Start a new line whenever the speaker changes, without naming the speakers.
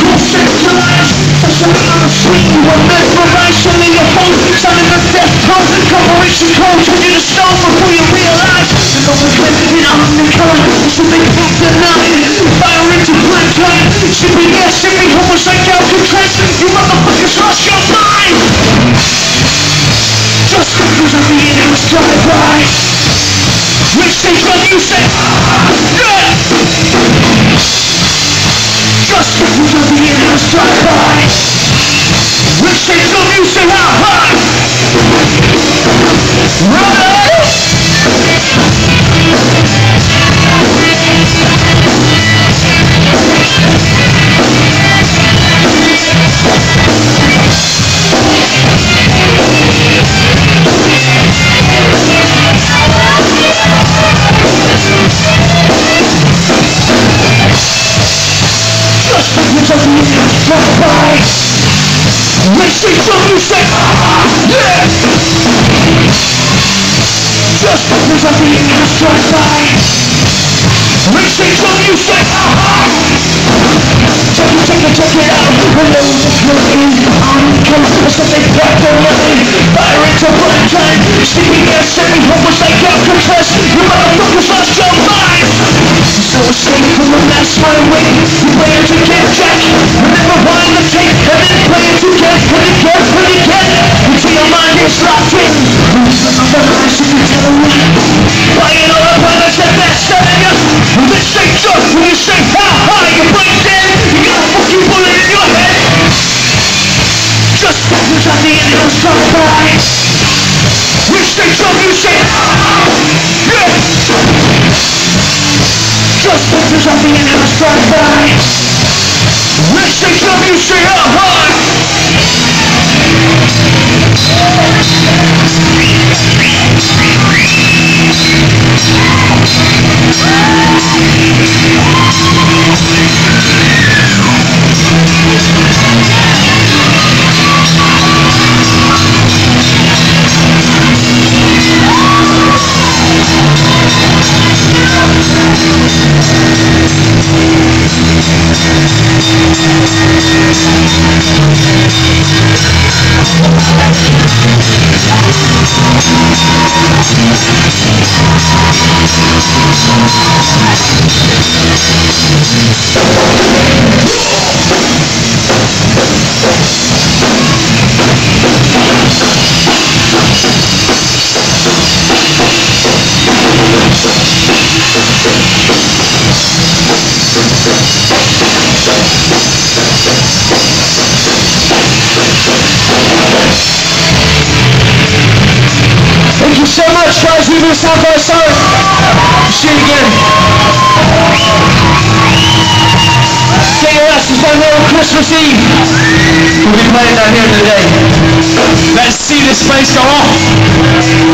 cool symptoms Suffering on the street, you are mesmerized Suddenly your phone, sounding the death tone Corporation code, turn you to stone before you realize There's no reflected in armed color Should be proved denied Fire into prime time Shipping gas, shipping homeless like Alcatraz You motherfuckers lost your mind Just because I'm the in-house drive-by Which stage when you ah, Which when you how high Run Stage when you say Yeah Just because of the in-house drive-by Which stage when you say Check it, check it, check it out Hello, just look in On campus, something back online Fire into prime time Sleeping ass, semi homeless like Alcatraz You motherfuckers lost your mind So escape from the mass my way You it to get jack ain't just when you say how high Thank you so much, guys. We've been South by See you again. Get your asses down there on Christmas Eve. We'll be playing down here today. Let's see this place go off.